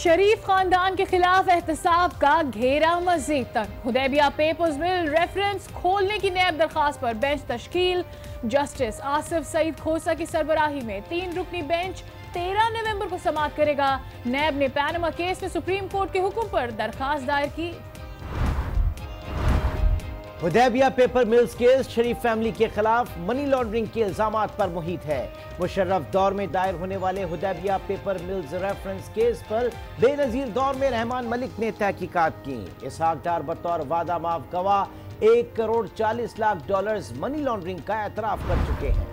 शरीफ खानदान के खिलाफ एहतसाब का घेरा मजीद तक हुदैबिया पेपर्स मिल रेफरेंस खोलने की नैब दरखास्त पर बेंच तश्कील। जस्टिस आसिफ सईद खोसा की सरबराही में तीन रुकनी बेंच 13 नवंबर को समाप्त करेगा। नैब ने पैनमा केस में सुप्रीम कोर्ट के हुक्म पर दरखास्त दायर की। Hudaibiya paper mills case Sharif family के खिलाफ मनी लॉन्ड्रिंग के इल्ज़ाम पर मुहित है। मुशर्रफ दौर में दायर होने वाले Hudaibiya paper mills reference case पर बेनजीर दौर में रहमान मलिक ने तहकीकात की। इसहाक बतौर वादा माफ़ गवाह एक करोड़ चालीस लाख डॉलर्स मनी लॉन्ड्रिंग का एतराफ कर चुके हैं।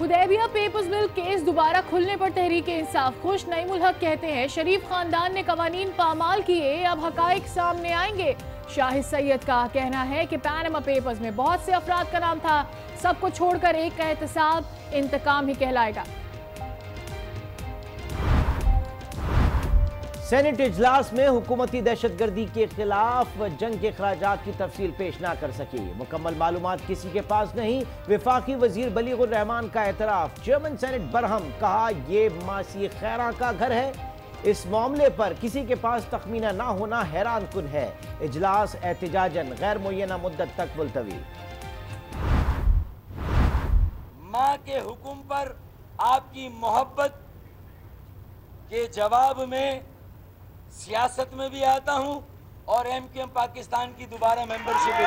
हुदैबिया पेपर्स मिल केस दोबारा खुलने पर तहरीक इंसाफ खुश। नईमुल हक कहते हैं, शरीफ खानदान ने कवानीन पामाल किए, अब हकाइक सामने आएँगे। शाहिद सैयद का कहना है कि पैनमा पेपर्स में बहुत से अफराद का नाम था। सबको छोड़कर एक का एहतसाब इंतकाम ही कहलाएगा। सेनेट इजलास में हुकूमती दहशतगर्दी के खिलाफ जंग के अखराज की तफसील पेश ना कर सकी। मुकम्मल मालूम किसी के पास नहीं। विफाकी वज़ीर बलीगुर रहमान का एतराफ। चेयरमैन सेनेट बरहम कहा यह मासी खैरा का घर है। इस मामले पर किसी के पास तखमीना ना होना हैरान कन है। इजलास एहतजाजन गैर मुना मुद्दत तक मुलतवी। माँ के हुक्म पर आपकी मोहब्बत के जवाब में सियासत में भी आता हूँ और एम के एम पाकिस्तान की दोबारा मेंबरशिप भी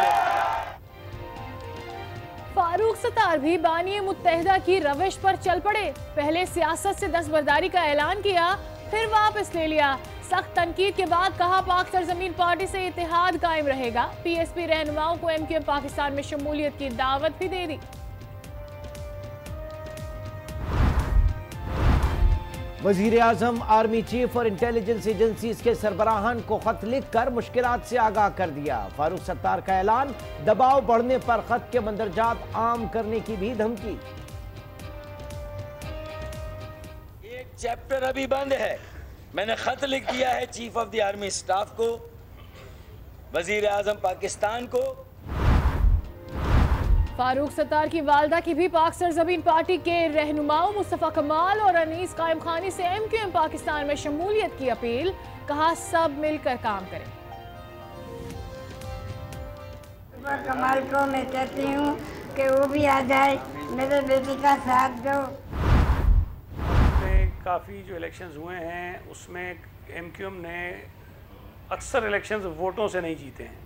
फारूक सतार भी बानी मुतहदा की रविश पर चल पड़े। पहले सियासत से दस्तबरदारी का ऐलान किया फिर वापस ले लिया। सख्त तनकीद के बाद कहा, पाक सरजमीन पार्टी से इतिहाद कायम रहेगा। पीएसपी रहनुमाओं को एम पाकिस्तान में शमूलियत की दावत भी दे दी। वज़ीर आज़म आर्मी चीफ और इंटेलिजेंस एजेंसी के सरबराहान को खत लिख कर मुश्किल से आगाह कर दिया। फारूक सत्तार का ऐलान, दबाव बढ़ने पर खत के मंदरजात आम करने की भी धमकी। चैप्टर अभी बंद है। मैंने खत लिख दिया है chief of the army staff को वज़ीर आज़म पाकिस्तान को। फारूक सत्तार की वालदा की भी पाक सरजमीन पार्टी के रहनुमाओं मुस्तफ़ा कमाल और अनीस कायम खानी से एम क्यू एम पाकिस्तान में शमूलियत की अपील कहा सब मिलकर काम करें। कमाल को मैं कहती हूँ कि वो भी आ जाए मेरे बेटे का साथ दो। काफ़ी जो इलेक्शंस हुए हैं, उसमें एम क्यू एम ने अक्सर इलेक्शंस वोटों से नहीं जीते हैं।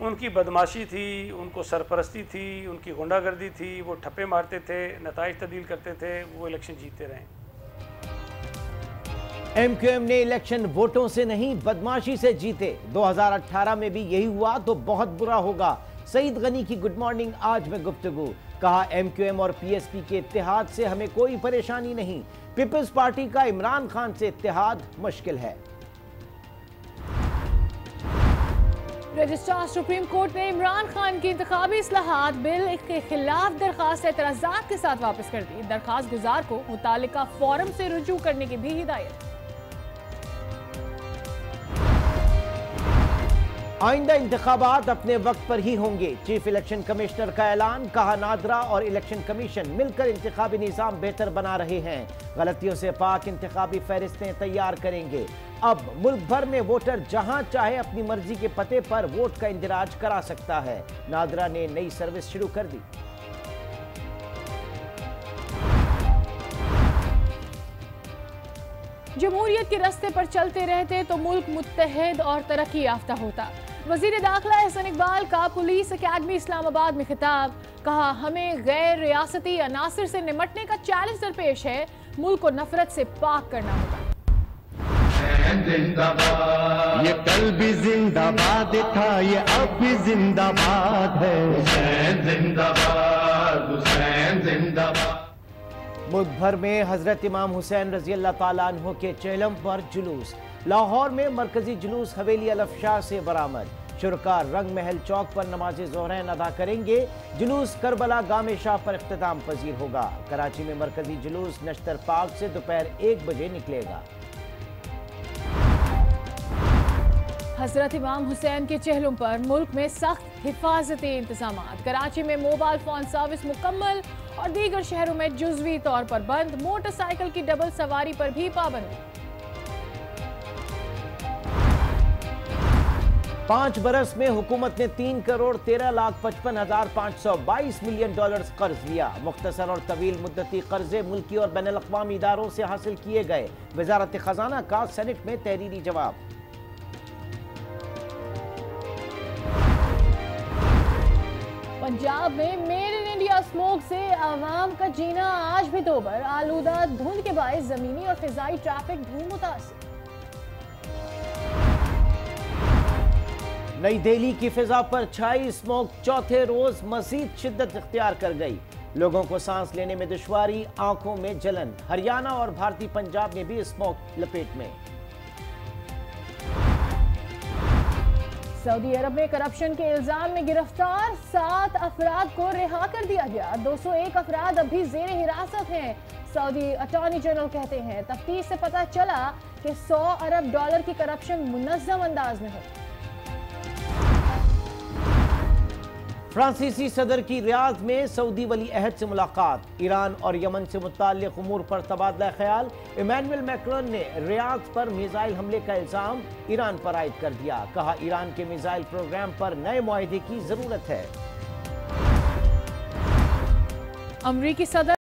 उनकी बदमाशी थी, उनको सरपरस्ती थी, उनकी गुंडागर्दी थी, वो ठप्पे मारते थे नतज तब्दील करते थे, वो इलेक्शन जीतते रहे। एम क्यू एम ने इलेक्शन वोटों से नहीं, बदमाशी से जीते। 2018 में भी यही हुआ तो बहुत बुरा होगा। सईद गनी की गुड मॉर्निंग आज में गुप्तगु कहा एम क्यू एम और पीएसपी के इतिहाद से हमें कोई परेशानी नहीं। पीपल्स पार्टी का इमरान खान से इतिहाद मुश्किल है। रजिस्ट्रार सुप्रीम कोर्ट ने इमरान खान की इंतबी असलाहत बिल के खिलाफ दरखास्त एतराज़ा के साथ वापस कर दी। दरखास्त गुजार को मुतल फॉरम से रुजू करने की भी हिदायत। आइंदा इंतबात अपने वक्त पर ही होंगे। चीफ इलेक्शन कमिश्नर का ऐलान, कहा नादरा और इलेक्शन कमीशन मिलकर इंतबी निज़ाम बेहतर बना रहे हैं। गलतियों से पाक इंतबी फहरिस्तें तैयार करेंगे। अब मुल्क भर में वोटर जहाँ चाहे अपनी मर्ज़ी के पते पर वोट का इंदराज करा सकता है। नादरा ने नई सर्विस शुरू कर दी। जमहूरियत के रास्ते पर चलते रहते तो मुल्क मुतहद और तरक्की याफ्ता होता। वज़ीर दाखिला एहसन इकबाल का पुलिस अकेडमी इस्लामाबाद में खिताब। कहा हमें गैर रियासती अनासर से निमटने का चैलेंज दरपेश है। मुल्क को नफरत से पाक करना होगा। ये कल भी जिंदाबाद था ये अब भी जिंदाबाद है। मुल्क भर में हज़रत इमाम हुसैन रज़ी अल्लाह तु के चेलम पर जुलूस। लाहौर में मरकजी जुलूस हवेली अलफशाह से बरामद। शुरकार रंग महल चौक पर नमाज़ जहरैन अदा करेंगे। जुलूस करबला गाम शाह पर अख्ताम पजीर होगा। कराची में मरकजी जुलूस नश्तर पार्क से दोपहर एक बजे निकलेगा। हज़रत इमाम हुसैन के चेहलों पर मुल्क में सख्त हिफाजती इंतज़ाम कराची में मोबाइल फ़ोन सर्विस मुकम्मल और दीगर शहरों में जुजवी तौर पर बंद, मोटरसाइकिल की डबल सवारी पर भी पाबंदी। पाँच बरस में हुकूमत ने तीन करोड़ तेरह लाख पचपन हज़ार पाँच सौ बाईस मिलियन डॉलर कर्ज लिया। मुख्तसर और तवील मुद्दती कर्जे मुल्की और बैन अवी इदारों से हासिल किए गए। वजारत खजाना का सेनेट में तहरीरी जवाब। पंजाब में मेड इन इंडिया स्मोक से आवाम का जीना आज भी दोबर आलूदा धुंध के बायस जमीनी और फिजाई ट्रैफ़िक भी मुतासर। नई दिल्ली की फिजा पर छाई स्मोक चौथे रोज मजीद शिद्दत इख्तियार कर गई। लोगों को सांस लेने में दुश्वारी, आँखों में जलन। हरियाणा और भारतीय पंजाब में भी स्मोक लपेट में। सऊदी अरब में करप्शन के इल्ज़ाम में गिरफ़्तार, सात अफराद को रिहा कर दिया गया। 201 अफराद अभी जेर हिरासत है, सऊदी अटॉर्नी जनरल कहते हैं। तफ्तीश से पता चला कि 100 अरब डॉलर की करप्शन मुनजम अंदाज में है। फ्रांसीसी सदर की रियाज में सऊदी वली अहद से मुलाकात। ईरान और यमन से मुतल उमूर पर तबादला ख्याल। इमानुअल मैक्रन ने रियाज पर मिज़ाइल हमले का इल्ज़ाम ईरान पर आयद कर दिया। कहा, ईरान के मिज़ाइल प्रोग्राम पर नए माहे की ज़रूरत है। अमरीकी सदर